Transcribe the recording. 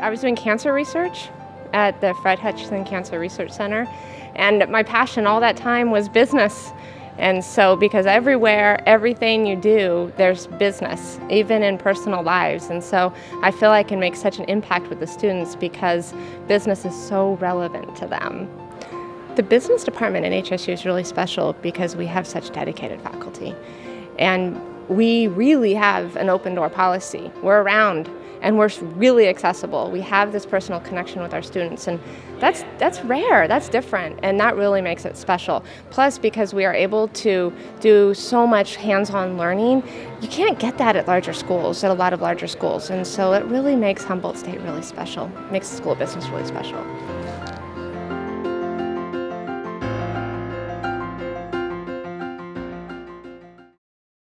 I was doing cancer research at the Fred Hutchinson Cancer Research Center, and my passion all that time was business. And so, because everywhere, everything you do, there's business, even in personal lives. And so, I feel I can make such an impact with the students because business is so relevant to them. The business department at HSU is really special because we have such dedicated faculty. And we really have an open door policy. We're around and we're really accessible. We have this personal connection with our students and that's that's rare. That's different and that really makes it special. Plus because we are able to do so much hands-on learning, you can't get that at larger schools, at a lot of larger schools. And so it really makes Humboldt State really special. Makes the School of Business really special.